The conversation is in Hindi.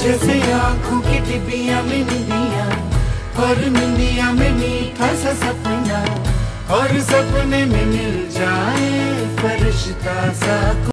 जैसे आँखों की डिबिया में निंदिया और निंदिया में मीठा सा सपना, और सपने में मिल जाए फरिश्ता सा